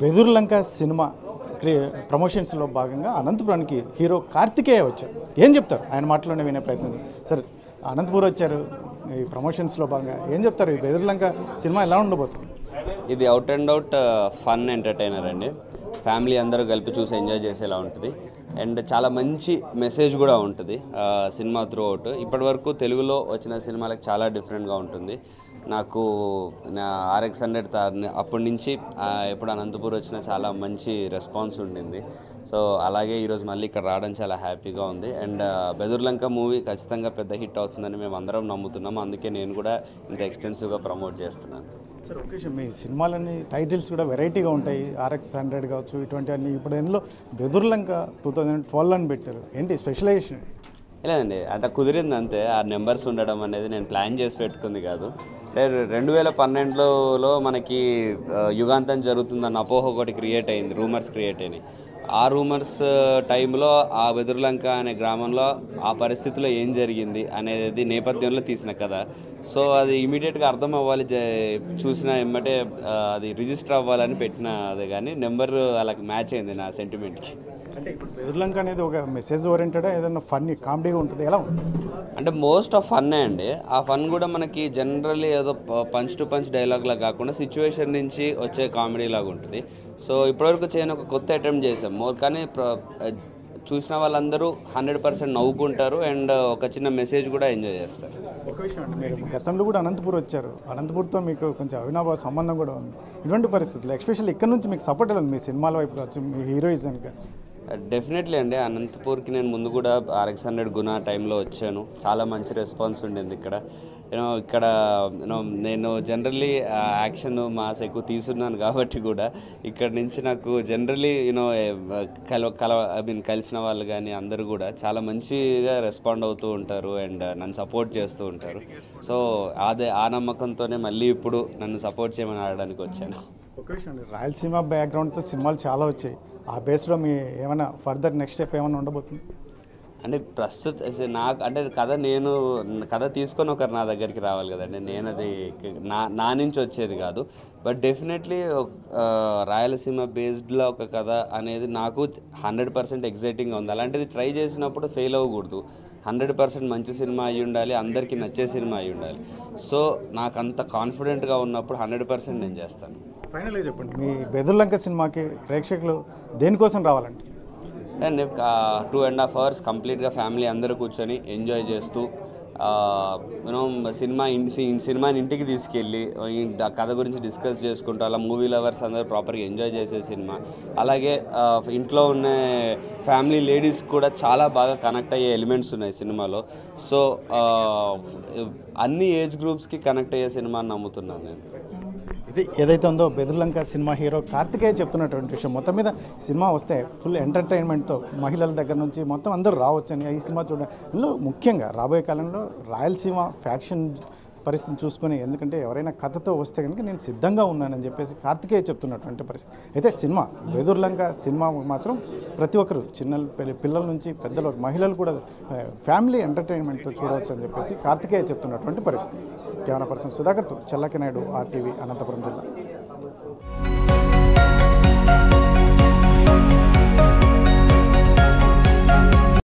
Bedurulanka cinema క్రి ప్రమోషన్స్లో భాగంగా అనంతపురానికి hero Karthikeya వచ్చారు. ఏం చెప్తారు? ఆయన మాటలోనే వినే ప్రయత్నం సరే సార్ అనంతపురం వచ్చారు. ఈ ప్రమోషన్స్లో భాగంగా ఏం చెప్తారు? ఈ బెదుర్లంక సినిమా ఎలా ఉండబోతుంది? ఇది out and out fun entertainer అండి. ఫ్యామిలీ అందరూ కలిపి చూసి ఎంజాయ్ చేసేలా ఉంటుంది. అండ్ చాలా మంచి మెసేజ్ కూడా ఉంటుంది సినిమా త్రూ అవుట్ ఇప్పటివరకు తెలుగులో వచ్చిన సినిమాలకు చాలా డిఫరెంట్గా ఉంటుంది. నాకు నా ఆర్ఎక్స్ హండ్రెడ్ అప్పటి నుంచి ఎప్పుడు అనంతపూర్ వచ్చినా చాలా మంచి రెస్పాన్స్ ఉండింది. సో అలాగే ఈరోజు మళ్ళీ ఇక్కడ రావడం చాలా హ్యాపీగా ఉంది. అండ్ బెదుర్లంక మూవీ ఖచ్చితంగా పెద్ద హిట్ అవుతుందని మేము అందరం నమ్ముతున్నాం. అందుకే నేను కూడా ఇంత ఎక్స్టెన్సివ్గా ప్రమోట్ చేస్తున్నాను. సార్ ఓకే మీ సినిమాలన్నీ టైటిల్స్ కూడా వెరైటీగా ఉంటాయి. ఆర్ఎక్స్ హండ్రెడ్ కావచ్చు ఇటువంటి అన్ని. ఇప్పుడు ఎందులో బెదుర్లంక టూ థౌజండ్ ట్వెల్వ్ అని పెట్టారు. ఏంటి స్పెషలైజేషన్ లేదండి అట్లా కుదిరింది అంతే. ఆ నెంబర్స్ ఉండడం అనేది నేను ప్లాన్ చేసి పెట్టుకుంది కాదు. రెండు వేల పన్నెండులో మనకి యుగాంతం జరుగుతుందన్న అపోహ ఒకటి క్రియేట్ అయింది రూమర్స్ క్రియేట్ అయినాయి. ఆ రూమర్స్ టైంలో ఆ బెదుర్లంక అనే గ్రామంలో ఆ పరిస్థితిలో ఏం జరిగింది అనేది నేపథ్యంలో తీసిన కథ. సో అది ఇమీడియట్గా అర్థం అవ్వాలి చూసిన ఎమ్మటే ఆ, అది రిజిస్టర్ అవ్వాలని పెట్టిన అదే కానీ నెంబర్ అలా మ్యాచ్ అయింది నా సెంటిమెంట్కి. అంటే ఇప్పుడు బెదుర్లంక అనేది ఒక మెసేజ్ ఓరియంటెడ్? ఏదైనా ఫన్నీ కామెడీగా ఉంటుంది. ఎలా అంటే మోస్ట్ ఆఫ్ ఫన్నే అండి. ఆ ఫన్ కూడా మనకి జనరల్లీ ఏదో పంచ్ టు పంచ్ డైలాగ్ లాగా కాకుండా సిచ్యువేషన్ నుంచి వచ్చే కామెడీ లాగా ఉంటుంది. సో ఇప్పటివరకు చేయని ఒక కొత్త అటెంప్ట్ చేసాం మోర్ కానీ చూసిన వాళ్ళందరూ హండ్రెడ్ పర్సెంట్ నవ్వుకుంటారు అండ్ ఒక చిన్న మెసేజ్ కూడా ఎంజాయ్ చేస్తారు. ఒక విషయం అండి మీరు గతంలో కూడా అనంతపూర్ వచ్చారు. అనంతపూర్తో మీకు కొంచెం అవినాభావ సంబంధం కూడా ఉంది. ఇటువంటి పరిస్థితులు ఎక్స్పెషల్ ఇక్కడ నుంచి మీకు సపోర్ట్ ఉంది? మీ సినిమాల వైపు కావచ్చు మీ హీరోయిజం కానీ Uh, డెఫినెట్లీ అండి. అనంతపూర్కి నేను ముందు కూడా ఆర్ఎక్స్ హండ్రెడ్ గుణ టైంలో వచ్చాను. చాలా మంచి రెస్పాన్స్ ఉండింది ఇక్కడ. యూనో ఇక్కడ యూనో నేను జనరల్లీ యాక్షన్ మాస్ ఎక్కువ తీసున్నాను కాబట్టి కూడా ఇక్కడ నుంచి నాకు జనరలీ యూనో కల కల ఐ మీన్ కలిసిన వాళ్ళు కానీ అందరూ కూడా చాలా మంచిగా రెస్పాండ్ అవుతూ ఉంటారు అండ్ నన్ను సపోర్ట్ చేస్తూ ఉంటారు. సో అదే ఆ నమ్మకంతోనే మళ్ళీ ఇప్పుడు నన్ను సపోర్ట్ చేయమని ఆడడానికి వచ్చాను. ఒక విషయం రాయలసీమ బ్యాక్గ్రౌండ్తో సినిమాలు చాలా వచ్చాయి. ఆ బేస్లో మీ ఏమైనా ఫర్దర్ నెక్స్ట్ స్టెప్ ఏమైనా ఉండబోతుంది? అంటే ప్రస్తుత నాకు అంటే కథ నేను కథ తీసుకొని ఒకరు నా దగ్గరికి రావాలి కదండి. నేను అది నా నా నుంచి వచ్చేది కాదు. బట్ డెఫినెట్లీ రాయలసీమ బేస్డ్లో ఒక కథ అనేది నాకు హండ్రెడ్ పర్సెంట్ ఎగ్జైటింగ్గా ఉంది. అలాంటిది ట్రై చేసినప్పుడు ఫెయిల్ అవ్వకూడదు. హండ్రెడ్ పర్సెంట్ మంచి సినిమా అయి ఉండాలి అందరికీ నచ్చే సినిమా అయి ఉండాలి. సో నాకు అంత కాన్ఫిడెంట్గా ఉన్నప్పుడు హండ్రెడ్ పర్సెంట్ నేను చేస్తాను. ఫైనల్గా చెప్పండి మీ బెదుర్లంక సినిమాకి ప్రేక్షకులు దేనికోసం రావాలండి? And two and half hours కంప్లీట్గా ఫ్యామిలీ అందరూ కూర్చొని ఎంజాయ్ చేస్తూ మనం సినిమా ఇంటి సినిమాని ఇంటికి తీసుకెళ్ళి కథ గురించి డిస్కస్ చేసుకుంటూ అలా మూవీ లవర్స్ అందరూ ప్రాపర్గా ఎంజాయ్ చేసే సినిమా. అలాగే ఇంట్లో ఉన్న ఫ్యామిలీ లేడీస్ కూడా చాలా బాగా కనెక్ట్ అయ్యే ఎలిమెంట్స్ ఉన్నాయి సినిమాలో. సో అన్ని ఏజ్ గ్రూప్స్కి కనెక్ట్ అయ్యే సినిమా అని నమ్ముతున్నాను నేను. ఇది ఏదైతే ఉందో బెదుర్లంక సినిమా హీరో కార్తికేయ చెప్తున్నటువంటి విషయం. మొత్తం మీద సినిమా వస్తే ఫుల్ ఎంటర్టైన్మెంట్తో మహిళల దగ్గర నుంచి మొత్తం అందరూ రావచ్చని ఈ సినిమా చూడండి ముఖ్యంగా రాబోయే కాలంలో రాయలసీమ ఫ్యాక్షన్ పరిస్థితిని చూసుకొని ఎందుకంటే ఎవరైనా కథతో వస్తే కనుక నేను సిద్ధంగా ఉన్నానని చెప్పేసి కార్తికేయ చెప్తున్నటువంటి పరిస్థితి. అయితే సినిమా బెదుర్లంక సినిమా మాత్రం ప్రతి ఒక్కరు చిన్న పిల్లల నుంచి పెద్దలు మహిళలు కూడా ఫ్యామిలీ ఎంటర్టైన్మెంట్తో చూడవచ్చు అని చెప్పేసి కార్తికేయ చెప్తున్నటువంటి పరిస్థితి. కెమెరా పర్సన్ సుధాకర్తో చల్లకి నాయుడు ఆర్టీవీ అనంతపురం జిల్లా.